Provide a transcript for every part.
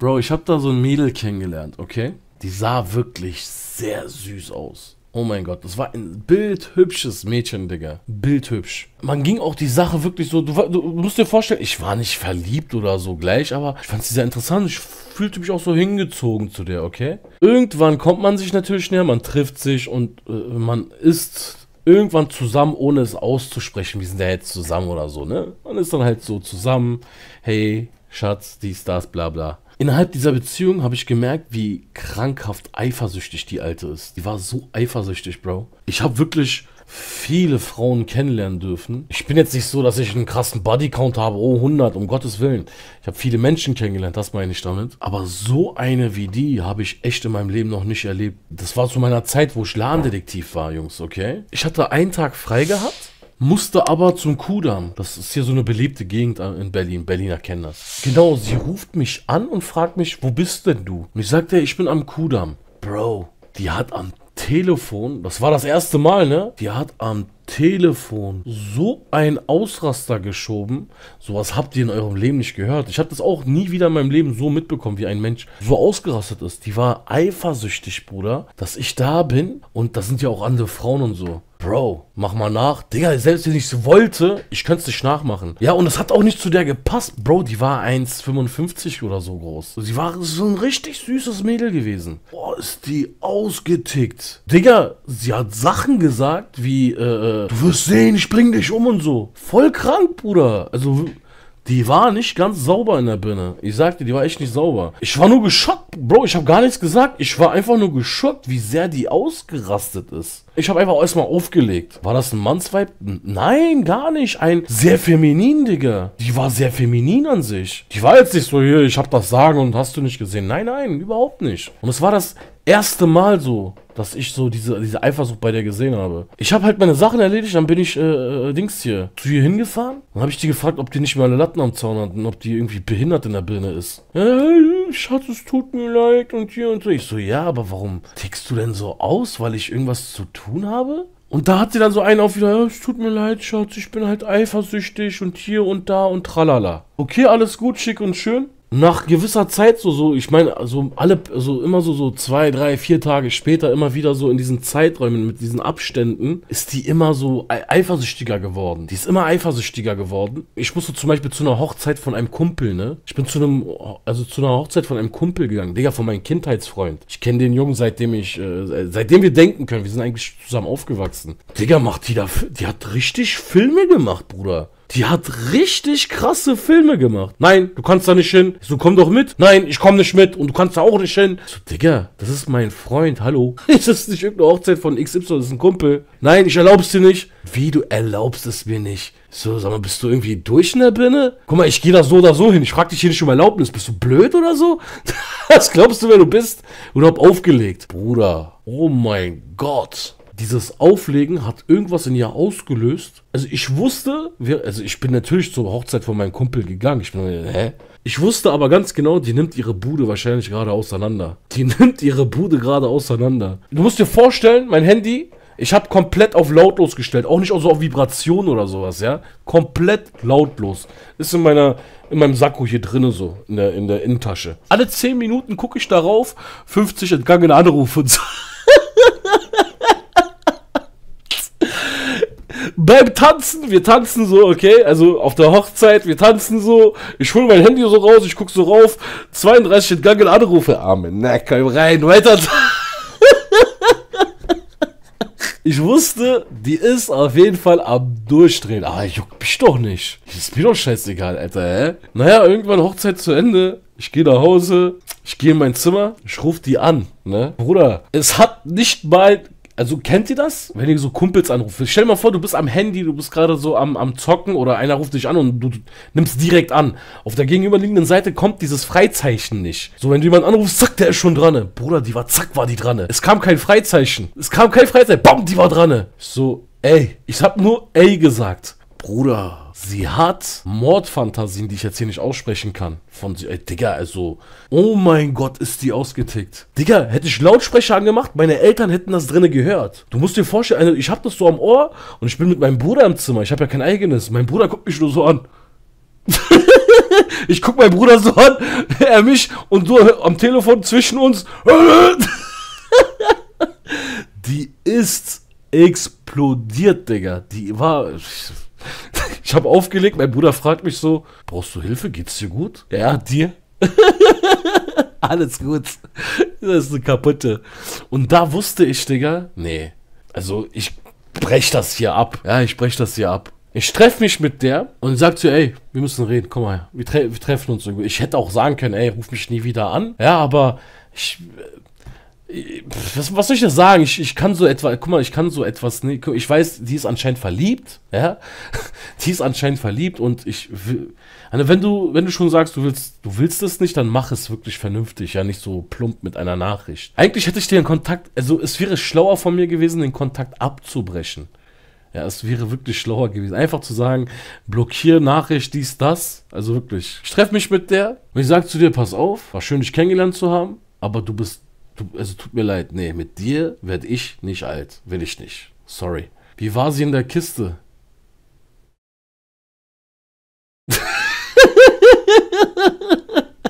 Bro, ich habe da so ein Mädel kennengelernt, okay? Die sah wirklich sehr süß aus. Oh mein Gott, das war ein bildhübsches Mädchen, Digga. Bildhübsch. Man ging auch die Sache wirklich so, du, du musst dir vorstellen, ich war nicht verliebt oder so gleich, aber ich fand sie sehr interessant. Ich fühlte mich auch so hingezogen zu der, okay? Irgendwann kommt man sich natürlich näher, man trifft sich und äh, man ist irgendwann zusammen, ohne es auszusprechen. Wir sind ja jetzt zusammen oder so, ne? Man ist dann halt so zusammen, hey, Schatz, dies, das, bla bla. Innerhalb dieser Beziehung habe ich gemerkt, wie krankhaft eifersüchtig die Alte ist. Die war so eifersüchtig, Bro. Ich habe wirklich viele Frauen kennenlernen dürfen. Ich bin jetzt nicht so, dass ich einen krassen Bodycount habe, oh 100, um Gottes Willen. Ich habe viele Menschen kennengelernt, das meine ich damit. Aber so eine wie die habe ich echt in meinem Leben noch nicht erlebt. Das war zu meiner Zeit, wo ich Ladendetektiv war, Jungs, okay? Ich hatte einen Tag frei gehabt musste aber zum Kudamm. Das ist hier so eine beliebte Gegend in Berlin. Berliner kennen das. Genau, sie ruft mich an und fragt mich, wo bist denn du? Und ich sagte, ich bin am Kudamm. Bro, die hat am Telefon, das war das erste Mal, ne? Die hat am Telefon so ein Ausraster geschoben. Sowas habt ihr in eurem Leben nicht gehört. Ich habe das auch nie wieder in meinem Leben so mitbekommen, wie ein Mensch so ausgerastet ist. Die war eifersüchtig, Bruder, dass ich da bin und das sind ja auch andere Frauen und so. Bro, mach mal nach. Digga, selbst wenn ich es wollte, ich könnte es nicht nachmachen. Ja, und es hat auch nicht zu der gepasst. Bro, die war 1,55 oder so groß. Sie war so ein richtig süßes Mädel gewesen. Boah, ist die ausgetickt. Digga, sie hat Sachen gesagt wie, äh, äh du wirst sehen, ich bring dich um und so. Voll krank, Bruder. Also, die war nicht ganz sauber in der Birne. Ich sagte, die war echt nicht sauber. Ich war nur geschockt, Bro. Ich habe gar nichts gesagt. Ich war einfach nur geschockt, wie sehr die ausgerastet ist. Ich habe einfach erstmal aufgelegt. War das ein Mannsweib? Nein, gar nicht. Ein sehr feminin, Digga. Die war sehr feminin an sich. Die war jetzt nicht so, hier, ich hab das Sagen und hast du nicht gesehen. Nein, nein, überhaupt nicht. Und es war das erste Mal so, dass ich so diese, diese Eifersucht bei der gesehen habe. Ich habe halt meine Sachen erledigt, dann bin ich, äh, äh, Dings hier, zu ihr hingefahren. Dann habe ich die gefragt, ob die nicht mehr alle Latten am Zaun hat und ob die irgendwie behindert in der Birne ist. Äh, Schatz, es tut mir leid und hier und so. Ich so, ja, aber warum tickst du denn so aus, weil ich irgendwas zu tun habe? Und da hat sie dann so einen auf wieder, es tut mir leid, Schatz, ich bin halt eifersüchtig und hier und da und tralala. Okay, alles gut, schick und schön nach gewisser Zeit so, so, ich meine, also alle, so immer so, so zwei, drei, vier Tage später, immer wieder so in diesen Zeiträumen mit diesen Abständen, ist die immer so eifersüchtiger geworden. Die ist immer eifersüchtiger geworden. Ich musste zum Beispiel zu einer Hochzeit von einem Kumpel, ne? Ich bin zu einem, also zu einer Hochzeit von einem Kumpel gegangen, Digga, von meinem Kindheitsfreund. Ich kenne den Jungen, seitdem ich, äh, seitdem wir denken können. Wir sind eigentlich zusammen aufgewachsen. Digga, macht die da, die hat richtig Filme gemacht, Bruder. Die hat richtig krasse Filme gemacht. Nein, du kannst da nicht hin. so, komm doch mit. Nein, ich komm nicht mit und du kannst da auch nicht hin. so, Digga, das ist mein Freund, hallo. das ist nicht irgendeine Hochzeit von XY, das ist ein Kumpel. Nein, ich erlaub's dir nicht. Wie, du erlaubst es mir nicht? So, sag mal, bist du irgendwie durch in der Birne? Guck mal, ich gehe da so oder so hin. Ich frag dich hier nicht um Erlaubnis. Bist du blöd oder so? Was glaubst du, wer du bist? Oder hab aufgelegt? Bruder, oh mein Gott dieses Auflegen hat irgendwas in ihr ausgelöst. Also ich wusste, also ich bin natürlich zur Hochzeit von meinem Kumpel gegangen. Ich bin, hä? Ich wusste aber ganz genau, die nimmt ihre Bude wahrscheinlich gerade auseinander. Die nimmt ihre Bude gerade auseinander. Du musst dir vorstellen, mein Handy, ich habe komplett auf lautlos gestellt, auch nicht so auf Vibration oder sowas, ja? Komplett lautlos. Ist in meiner in meinem Sakko hier drinne so in der in der Innentasche. Alle 10 Minuten gucke ich darauf, 50 entgangene Anrufe und so. beim Tanzen, wir tanzen so, okay, also auf der Hochzeit, wir tanzen so, ich hole mein Handy so raus, ich guck so rauf, 32 entgangen Anrufe, Arme, na, komm rein, weiter. ich wusste, die ist auf jeden Fall am Durchdrehen. Aber juckt mich doch nicht. Ist mir doch scheißegal, Alter, hä? Naja, irgendwann Hochzeit zu Ende. Ich gehe nach Hause, ich gehe in mein Zimmer, ich rufe die an, ne? Bruder, es hat nicht mal also kennt ihr das? Wenn ihr so Kumpels anruft. Stell dir mal vor, du bist am Handy, du bist gerade so am, am Zocken oder einer ruft dich an und du nimmst direkt an. Auf der gegenüberliegenden Seite kommt dieses Freizeichen nicht. So, wenn du jemanden anrufst, zack, der ist schon dran. Bruder, die war, zack, war die dran. Es kam kein Freizeichen. Es kam kein Freizeichen. Bam, die war dran. So, ey, ich hab nur ey gesagt. Bruder, Sie hat Mordfantasien, die ich jetzt hier nicht aussprechen kann. Von sie, ey, Digga, also, oh mein Gott, ist die ausgetickt. Digga, hätte ich Lautsprecher angemacht, meine Eltern hätten das drinnen gehört. Du musst dir vorstellen, also ich hab das so am Ohr und ich bin mit meinem Bruder im Zimmer. Ich habe ja kein eigenes. Mein Bruder guckt mich nur so an. ich guck meinen Bruder so an, er mich und du am Telefon zwischen uns. Die ist explodiert, Digga. Die war. Ich habe aufgelegt, mein Bruder fragt mich so: Brauchst du Hilfe? Geht's dir gut? Ja, dir? Alles gut. Das ist eine kaputte. Und da wusste ich, Digga, nee. Also ich brech das hier ab. Ja, ich brech das hier ab. Ich treffe mich mit der und sag zu ihr, ey, wir müssen reden, komm mal, wir, tre wir treffen uns irgendwo. Ich hätte auch sagen können, ey, ruf mich nie wieder an. Ja, aber ich, was, was soll ich da sagen? Ich, ich kann so etwas, guck mal, ich kann so etwas, ne, ich weiß, die ist anscheinend verliebt, ja, die ist anscheinend verliebt und ich will, wenn du, wenn du schon sagst, du willst, du willst es nicht, dann mach es wirklich vernünftig, ja, nicht so plump mit einer Nachricht. Eigentlich hätte ich dir den Kontakt, also es wäre schlauer von mir gewesen, den Kontakt abzubrechen. Ja, es wäre wirklich schlauer gewesen. Einfach zu sagen, blockier Nachricht, dies, das. Also wirklich. Ich treffe mich mit der und ich sage zu dir, pass auf, war schön, dich kennengelernt zu haben, aber du bist also tut mir leid, nee, mit dir werde ich nicht alt. Will ich nicht. Sorry. Wie war sie in der Kiste?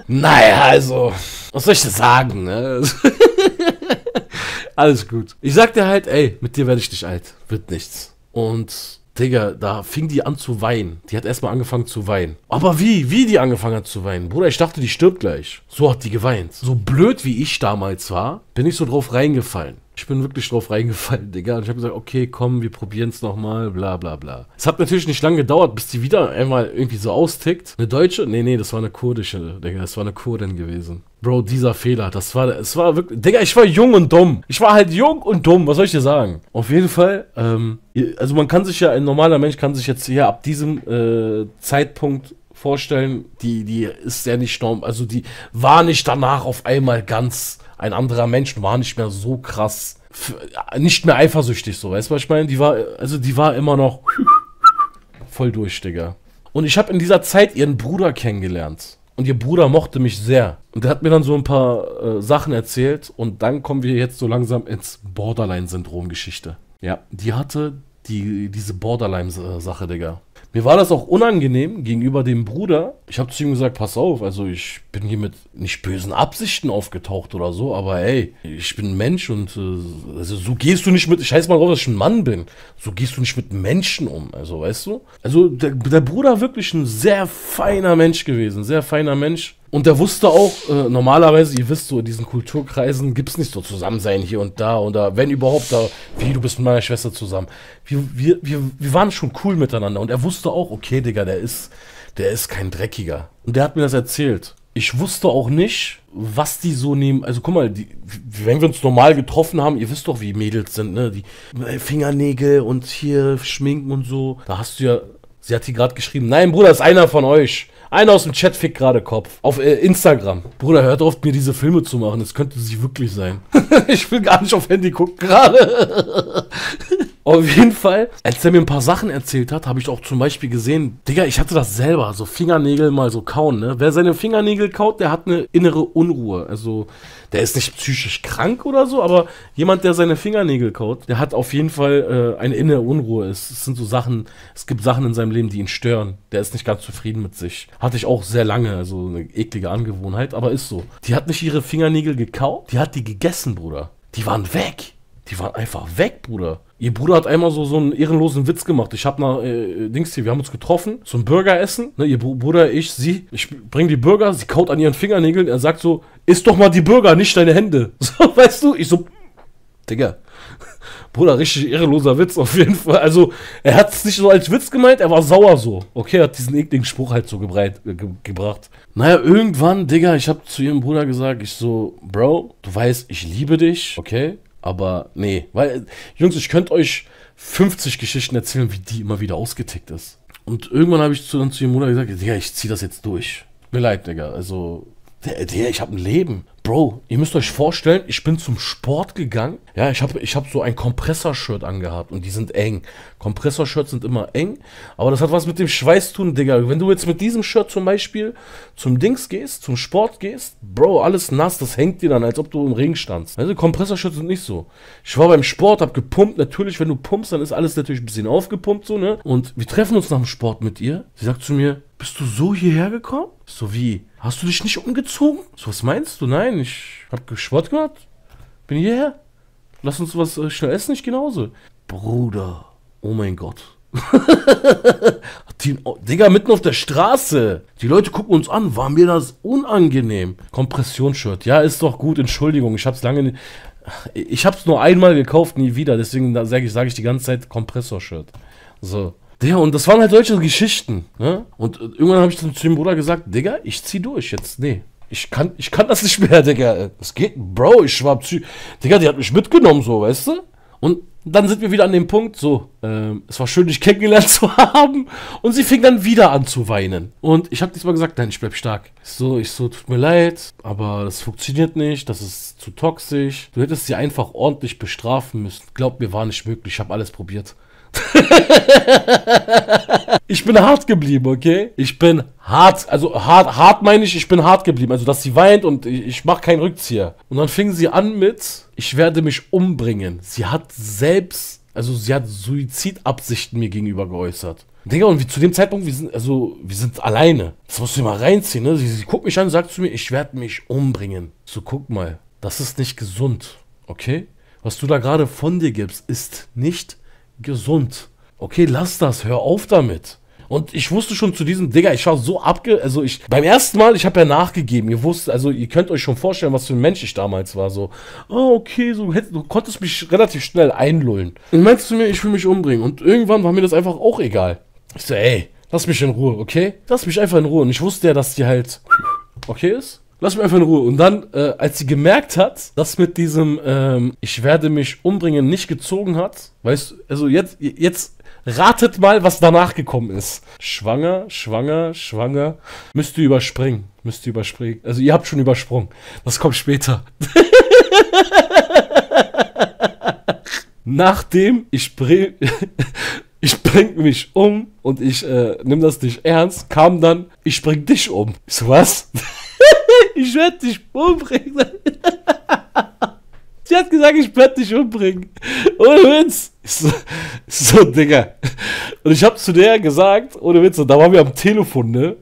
naja, also, was soll ich denn sagen, ne? Alles gut. Ich sagte halt, ey, mit dir werde ich nicht alt. Wird nichts. Und Digga, da fing die an zu weinen. Die hat erstmal angefangen zu weinen. Aber wie? Wie die angefangen hat zu weinen? Bruder, ich dachte, die stirbt gleich. So hat die geweint. So blöd wie ich damals war, bin ich so drauf reingefallen. Ich bin wirklich drauf reingefallen, Digga. Und ich habe gesagt, okay, komm, wir probieren es nochmal, bla bla bla. Es hat natürlich nicht lange gedauert, bis die wieder einmal irgendwie so austickt. Eine deutsche? Nee, nee, das war eine kurdische, Digga. Das war eine Kurdin gewesen. Bro, dieser Fehler, das war, es war wirklich, Digga, ich war jung und dumm. Ich war halt jung und dumm, was soll ich dir sagen? Auf jeden Fall, ähm, also man kann sich ja, ein normaler Mensch kann sich jetzt hier ab diesem äh, Zeitpunkt vorstellen, die, die ist ja nicht, also die war nicht danach auf einmal ganz ein anderer Mensch war nicht mehr so krass, nicht mehr eifersüchtig so, weißt du, was ich meine? Die war, also die war immer noch voll durch, Digga. Und ich habe in dieser Zeit ihren Bruder kennengelernt. Und ihr Bruder mochte mich sehr. Und der hat mir dann so ein paar äh, Sachen erzählt. Und dann kommen wir jetzt so langsam ins Borderline-Syndrom-Geschichte. Ja, die hatte die, diese Borderline-Sache, Digga. Mir war das auch unangenehm gegenüber dem Bruder. Ich habe zu ihm gesagt, pass auf, also ich bin hier mit nicht bösen Absichten aufgetaucht oder so, aber ey, ich bin Mensch und äh, also so gehst du nicht mit, ich scheiß mal drauf, dass ich ein Mann bin. So gehst du nicht mit Menschen um, also weißt du? Also der, der Bruder wirklich ein sehr feiner Mensch gewesen, sehr feiner Mensch. Und der wusste auch, äh, normalerweise, ihr wisst so, in diesen Kulturkreisen gibt es nicht so Zusammensein hier und da oder wenn überhaupt da, wie du bist mit meiner Schwester zusammen. Wir, wir, wir, wir waren schon cool miteinander und er wusste auch, okay, Digga, der ist, der ist kein Dreckiger. Und der hat mir das erzählt. Ich wusste auch nicht, was die so nehmen. Also guck mal, die, wenn wir uns normal getroffen haben, ihr wisst doch, wie Mädels sind, ne? Die äh, Fingernägel und hier Schminken und so. Da hast du ja, sie hat hier gerade geschrieben, nein, Bruder, ist einer von euch. Einer aus dem Chat fickt gerade Kopf. Auf äh, Instagram. Bruder, hört auf, mir diese Filme zu machen. Das könnte sie wirklich sein. ich will gar nicht auf Handy gucken gerade. auf jeden Fall, als er mir ein paar Sachen erzählt hat, habe ich auch zum Beispiel gesehen, Digga, ich hatte das selber, so Fingernägel mal so kauen, ne? Wer seine Fingernägel kaut, der hat eine innere Unruhe. Also, der ist nicht psychisch krank oder so, aber jemand, der seine Fingernägel kaut, der hat auf jeden Fall äh, eine innere Unruhe. Es, es sind so Sachen, es gibt Sachen in seinem Leben, die ihn stören. Der ist nicht ganz zufrieden mit sich. Hatte ich auch sehr lange, also eine eklige Angewohnheit, aber ist so. Die hat nicht ihre Fingernägel gekaut, die hat die gegessen, Bruder. Die waren weg. Die waren einfach weg, Bruder. Ihr Bruder hat einmal so, so einen ehrenlosen Witz gemacht. Ich hab nach, äh, Dings hier, wir haben uns getroffen zum Burgeressen. Ne, ihr Bruder, ich, sie. Ich bring die Burger, sie kaut an ihren Fingernägeln. Er sagt so, isst doch mal die Burger, nicht deine Hände. So, weißt du? Ich so, Digga. Bruder, richtig ehrenloser Witz auf jeden Fall. Also, er hat es nicht so als Witz gemeint, er war sauer so. Okay, er hat diesen ekligen Spruch halt so gebreit, äh, ge gebracht. Naja, irgendwann, Digga, ich hab zu ihrem Bruder gesagt, ich so, Bro, du weißt, ich liebe dich, okay? Aber nee, weil, Jungs, ich könnte euch 50 Geschichten erzählen, wie die immer wieder ausgetickt ist. Und irgendwann habe ich zu, dann zu ihrem Bruder gesagt, Digga, ich zieh das jetzt durch. Mir leid, Digga. Also, der, der ich habe ein Leben. Bro, ihr müsst euch vorstellen, ich bin zum Sport gegangen. Ja, ich habe ich hab so ein Kompressor-Shirt angehabt und die sind eng. Kompressor-Shirts sind immer eng, aber das hat was mit dem Schweiß tun, Digga. Wenn du jetzt mit diesem Shirt zum Beispiel zum Dings gehst, zum Sport gehst, Bro, alles nass, das hängt dir dann, als ob du im Regen standst. Also Kompressor-Shirts sind nicht so. Ich war beim Sport, hab gepumpt. Natürlich, wenn du pumpst, dann ist alles natürlich ein bisschen aufgepumpt, so, ne? Und wir treffen uns nach dem Sport mit ihr. Sie sagt zu mir, bist du so hierher gekommen? So wie? Hast du dich nicht umgezogen? So, was meinst du? Nein, ich hab Sport gemacht. Bin hierher. Lass uns was äh, schnell essen, ich genauso. Bruder, oh mein Gott. Die, oh, Digga, mitten auf der Straße. Die Leute gucken uns an. War mir das unangenehm? Kompressionsshirt. Ja, ist doch gut. Entschuldigung. Ich hab's lange. Ich hab's nur einmal gekauft, nie wieder. Deswegen sage ich, sag ich die ganze Zeit Kompressorshirt. So. Digga, und das waren halt solche Geschichten. Ne? Und irgendwann habe ich dann zu dem Bruder gesagt, Digga, ich zieh durch jetzt. Nee. Ich kann, ich kann das nicht mehr, Digga. Das geht, Bro, ich war psy. Digga, die hat mich mitgenommen, so, weißt du? Und dann sind wir wieder an dem Punkt, so, ähm, es war schön, dich kennengelernt zu haben. Und sie fing dann wieder an zu weinen. Und ich habe diesmal gesagt, nein, ich bleib stark. So, ich so, tut mir leid, aber das funktioniert nicht, das ist zu toxisch. Du hättest sie einfach ordentlich bestrafen müssen. Glaub mir, war nicht möglich, ich habe alles probiert. ich bin hart geblieben, okay? Ich bin hart, also hart, hart meine ich, ich bin hart geblieben. Also, dass sie weint und ich, ich mache keinen Rückzieher. Und dann fing sie an mit, ich werde mich umbringen. Sie hat selbst, also sie hat Suizidabsichten mir gegenüber geäußert. Digga, und wie, zu dem Zeitpunkt, wir sind, also, wir sind alleine. Das musst du mal reinziehen, ne? Sie, sie guckt mich an und sagt zu mir, ich werde mich umbringen. So, guck mal, das ist nicht gesund, okay? Was du da gerade von dir gibst, ist nicht gesund. Okay, lass das, hör auf damit. Und ich wusste schon zu diesem, Digga, ich war so abge... Also ich... Beim ersten Mal, ich habe ja nachgegeben. Ihr wusst, also ihr könnt euch schon vorstellen, was für ein Mensch ich damals war. So, oh, okay, so, hätt, du konntest mich relativ schnell einlullen. Und meinst du mir, ich will mich umbringen. Und irgendwann war mir das einfach auch egal. Ich so, ey, lass mich in Ruhe, okay? Lass mich einfach in Ruhe. Und ich wusste ja, dass die halt okay ist. Lass mich einfach in Ruhe. Und dann, äh, als sie gemerkt hat, dass mit diesem ähm, Ich werde mich umbringen nicht gezogen hat, weißt du, also jetzt, jetzt ratet mal, was danach gekommen ist. Schwanger, schwanger, schwanger. Müsst ihr überspringen. Müsst ihr überspringen. Also ihr habt schon übersprungen. Das kommt später. Nachdem ich bring, ich bring mich um und ich äh, nimm das nicht ernst, kam dann, ich bring dich um. Ich so, was? ich werde dich umbringen. Sie hat gesagt, ich werde dich umbringen. Ohne Witz. So, so, Digga. Und ich habe zu der gesagt, ohne Witz, da waren wir am Telefon, ne?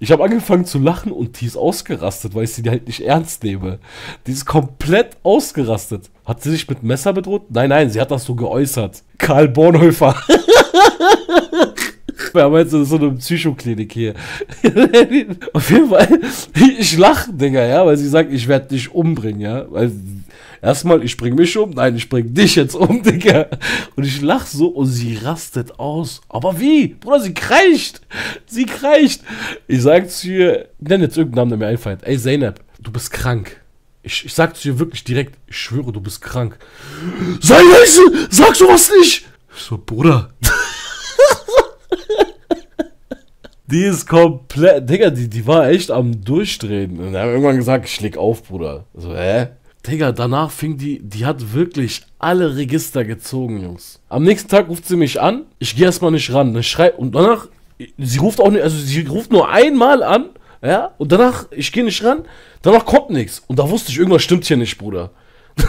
Ich habe angefangen zu lachen und die ist ausgerastet, weil ich sie halt nicht ernst nehme. Die ist komplett ausgerastet. Hat sie sich mit Messer bedroht? Nein, nein, sie hat das so geäußert. Karl Bornhöfer. Wir haben jetzt so eine Psychoklinik hier. Auf jeden Fall, ich lache, Digga, ja, weil sie sagt, ich werde dich umbringen, ja. Weil erstmal, ich bring mich um, nein, ich bring dich jetzt um, Digga. Und ich lach so und sie rastet aus. Aber wie? Bruder, sie kreischt. Sie kreischt. Ich sag zu ihr, nenn jetzt irgendeinen Namen, der mir einfällt. Ey, Zeynep, du bist krank. Ich, ich sag zu ihr wirklich direkt, ich schwöre, du bist krank. Sei leise! Sag sowas nicht! Ich so, Bruder. Die ist komplett, Digga, die, die war echt am Durchdrehen. Und er hat irgendwann gesagt, ich leg auf, Bruder. So, hä? Digga, danach fing die, die hat wirklich alle Register gezogen, Jungs. Am nächsten Tag ruft sie mich an, ich gehe erstmal nicht ran. Dann schrei, und danach, sie ruft auch nicht, also sie ruft nur einmal an, ja, und danach, ich gehe nicht ran, danach kommt nichts. Und da wusste ich, irgendwas stimmt hier nicht, Bruder.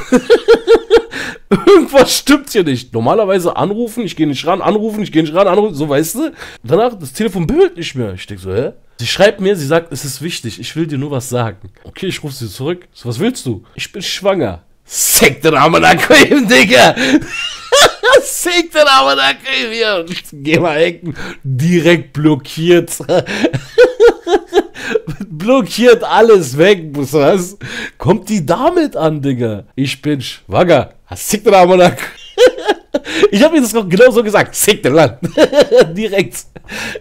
Irgendwas stimmt hier nicht. Normalerweise anrufen, ich gehe nicht ran, anrufen, ich gehe nicht ran, anrufen, so weißt du. Danach, das Telefon bimmelt nicht mehr. Ich denke so, hä? Sie schreibt mir, sie sagt, es ist wichtig, ich will dir nur was sagen. Okay, ich rufe sie zurück. So, was willst du? Ich bin schwanger. Sek den Amanakoim, Digga! Sek den Amanakoim hier! Geh mal ecken. Direkt blockiert. Blockiert alles weg, was? Kommt die damit an, Digga? Ich bin schwanger. Sick den Almanak. Ich habe ihr das genau so gesagt. Sick den Land. Direkt.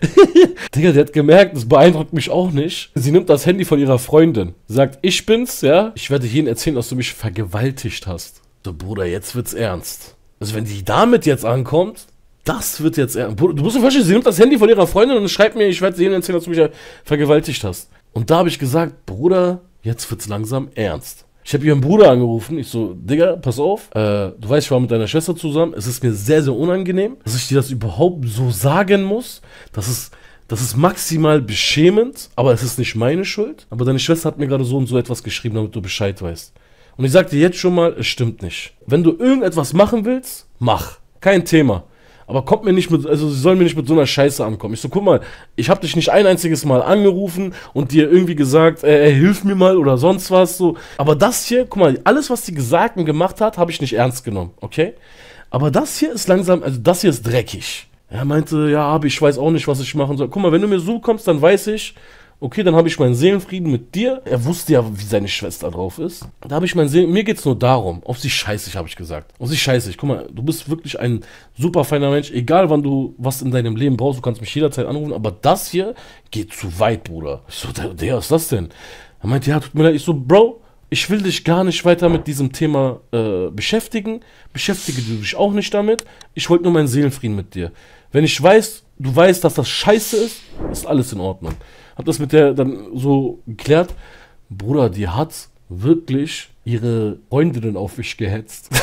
Digga, die hat gemerkt, das beeindruckt mich auch nicht. Sie nimmt das Handy von ihrer Freundin. Sagt, ich bin's, ja. Ich werde jedem erzählen, dass du mich vergewaltigt hast. So, Bruder, jetzt wird's ernst. Also, wenn die damit jetzt ankommt, das wird jetzt ernst. Du musst dir vorstellen, sie nimmt das Handy von ihrer Freundin und schreibt mir, ich werde jedem erzählen, dass du mich vergewaltigt hast. Und da habe ich gesagt, Bruder, jetzt wird's langsam ernst. Ich habe ihren Bruder angerufen. Ich so, Digga, pass auf. Äh, du weißt, ich war mit deiner Schwester zusammen. Es ist mir sehr, sehr unangenehm, dass ich dir das überhaupt so sagen muss. Das ist, das ist maximal beschämend, aber es ist nicht meine Schuld. Aber deine Schwester hat mir gerade so und so etwas geschrieben, damit du Bescheid weißt. Und ich sag dir jetzt schon mal, es stimmt nicht. Wenn du irgendetwas machen willst, mach. Kein Thema. Aber kommt mir nicht mit, also sie sollen mir nicht mit so einer Scheiße ankommen. Ich so, guck mal, ich habe dich nicht ein einziges Mal angerufen und dir irgendwie gesagt, äh, ey, hilf mir mal oder sonst was so. Aber das hier, guck mal, alles, was sie gesagt und gemacht hat, habe ich nicht ernst genommen, okay? Aber das hier ist langsam, also das hier ist dreckig. Er meinte, ja, aber ich weiß auch nicht, was ich machen soll. Guck mal, wenn du mir so kommst, dann weiß ich, okay, dann habe ich meinen Seelenfrieden mit dir. Er wusste ja, wie seine Schwester drauf ist. Da habe ich meinen Seelen, mir geht es nur darum, auf sie scheiße ich, habe ich gesagt. Auf sie scheiße ich. Guck mal, du bist wirklich ein super feiner Mensch. Egal, wann du was in deinem Leben brauchst, du kannst mich jederzeit anrufen. Aber das hier geht zu weit, Bruder. Ich so, der, der was ist das denn? Er meinte, ja, tut mir leid. Ich so, Bro, ich will dich gar nicht weiter mit diesem Thema äh, beschäftigen. Beschäftige du dich auch nicht damit. Ich wollte nur meinen Seelenfrieden mit dir. Wenn ich weiß, du weißt, dass das scheiße ist, ist alles in Ordnung hab das mit der dann so geklärt. Bruder, die hat wirklich ihre Freundinnen auf mich gehetzt.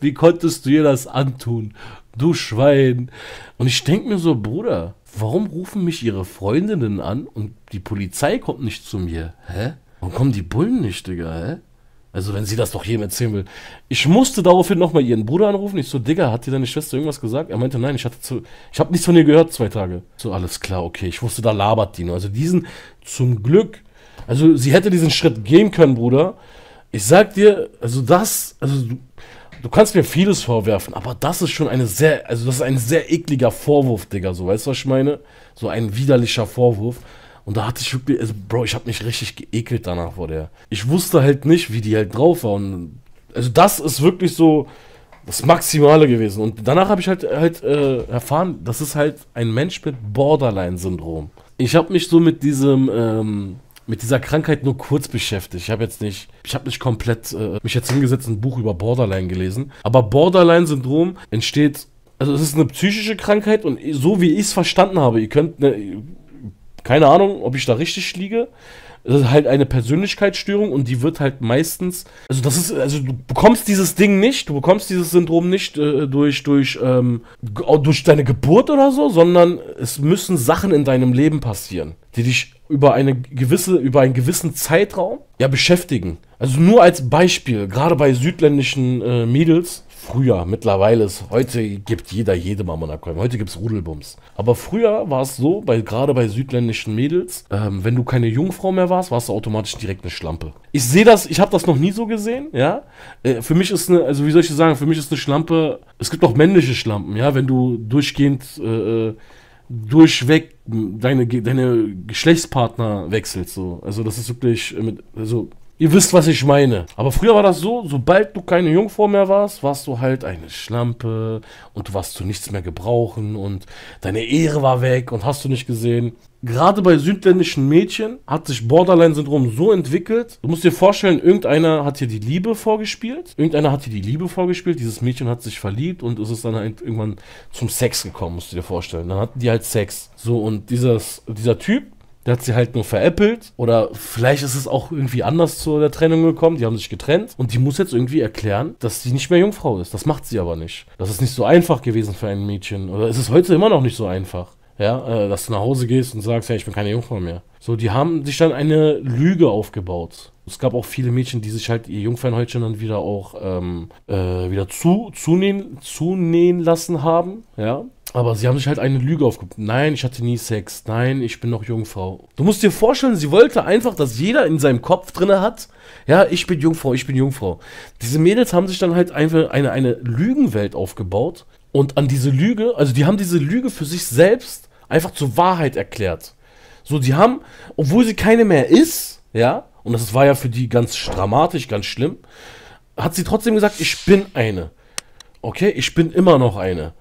Wie konntest du ihr das antun? Du Schwein. Und ich denke mir so, Bruder, warum rufen mich ihre Freundinnen an und die Polizei kommt nicht zu mir? Hä? Warum kommen die Bullen nicht, Digga? Hä? Also, wenn sie das doch jedem erzählen will. Ich musste daraufhin nochmal ihren Bruder anrufen. Ich so, Digga, hat dir deine Schwester irgendwas gesagt? Er meinte, nein, ich hatte zu, ich habe nichts von ihr gehört, zwei Tage. So, alles klar, okay. Ich wusste, da labert die nur. Also, diesen, zum Glück, also, sie hätte diesen Schritt gehen können, Bruder. Ich sag dir, also, das, also, du, du kannst mir vieles vorwerfen, aber das ist schon eine sehr, also, das ist ein sehr ekliger Vorwurf, Digga, so, weißt du, was ich meine? So ein widerlicher Vorwurf. Und da hatte ich wirklich, also Bro, ich habe mich richtig geekelt danach vor der. Ich wusste halt nicht, wie die halt drauf war. Und also das ist wirklich so das Maximale gewesen. Und danach habe ich halt, halt äh, erfahren, das ist halt ein Mensch mit Borderline-Syndrom. Ich habe mich so mit diesem, ähm, mit dieser Krankheit nur kurz beschäftigt. Ich habe jetzt nicht, ich habe nicht komplett äh, mich jetzt hingesetzt und ein Buch über Borderline gelesen. Aber Borderline-Syndrom entsteht also es ist eine psychische Krankheit und so wie ich es verstanden habe, ihr könnt, ne, keine Ahnung, ob ich da richtig liege. Es ist halt eine Persönlichkeitsstörung und die wird halt meistens, also das ist, also du bekommst dieses Ding nicht, du bekommst dieses Syndrom nicht äh, durch, durch, ähm, durch deine Geburt oder so, sondern es müssen Sachen in deinem Leben passieren, die dich über eine gewisse, über einen gewissen Zeitraum ja beschäftigen. Also nur als Beispiel, gerade bei südländischen äh, Mädels, früher, mittlerweile ist, heute gibt jeder jedem am Heute gibt es Rudelbums. Aber früher war es so, bei, gerade bei südländischen Mädels, ähm, wenn du keine Jungfrau mehr warst, warst du automatisch direkt eine Schlampe. Ich sehe das, ich habe das noch nie so gesehen, ja. Äh, für mich ist eine, also wie soll ich sagen, für mich ist eine Schlampe, es gibt auch männliche Schlampen, ja, wenn du durchgehend äh, äh durchweg deine, deine Geschlechtspartner wechselst, so. Also das ist wirklich, mit, also Ihr wisst, was ich meine. Aber früher war das so, sobald du keine Jungfrau mehr warst, warst du halt eine Schlampe und du warst zu nichts mehr gebrauchen und deine Ehre war weg und hast du nicht gesehen. Gerade bei südländischen Mädchen hat sich Borderline-Syndrom so entwickelt. Du musst dir vorstellen, irgendeiner hat hier die Liebe vorgespielt. Irgendeiner hat hier die Liebe vorgespielt. Dieses Mädchen hat sich verliebt und es ist dann halt irgendwann zum Sex gekommen, musst du dir vorstellen. Dann hatten die halt Sex. So, und dieses, dieser Typ der hat sie halt nur veräppelt. Oder vielleicht ist es auch irgendwie anders zu der Trennung gekommen. Die haben sich getrennt. Und die muss jetzt irgendwie erklären, dass sie nicht mehr Jungfrau ist. Das macht sie aber nicht. Das ist nicht so einfach gewesen für ein Mädchen. Oder ist es heute immer noch nicht so einfach. Ja, äh, dass du nach Hause gehst und sagst, ja, ich bin keine Jungfrau mehr. So, die haben sich dann eine Lüge aufgebaut. Es gab auch viele Mädchen, die sich halt ihr Jungfernhäutchen dann wieder auch ähm, äh, wieder zu, zunähen, zunähen lassen haben. Ja, aber sie haben sich halt eine Lüge aufgebaut. Nein, ich hatte nie Sex. Nein, ich bin noch Jungfrau. Du musst dir vorstellen, sie wollte einfach, dass jeder in seinem Kopf drinne hat, ja, ich bin Jungfrau, ich bin Jungfrau. Diese Mädels haben sich dann halt einfach eine, eine Lügenwelt aufgebaut. Und an diese Lüge, also die haben diese Lüge für sich selbst einfach zur Wahrheit erklärt. So, die haben, obwohl sie keine mehr ist, ja, und das war ja für die ganz dramatisch, ganz schlimm, hat sie trotzdem gesagt, ich bin eine. Okay, ich bin immer noch eine.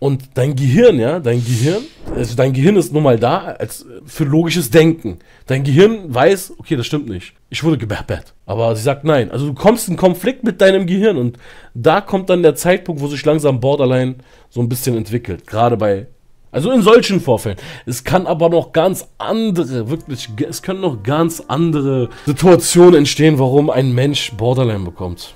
Und dein Gehirn, ja, dein Gehirn, also dein Gehirn ist nun mal da als für logisches Denken. Dein Gehirn weiß, okay, das stimmt nicht. Ich wurde gebärbert. Aber sie sagt nein. Also du kommst in Konflikt mit deinem Gehirn und da kommt dann der Zeitpunkt, wo sich langsam Borderline so ein bisschen entwickelt. Gerade bei Also in solchen Vorfällen. Es kann aber noch ganz andere, wirklich, es können noch ganz andere Situationen entstehen, warum ein Mensch Borderline bekommt.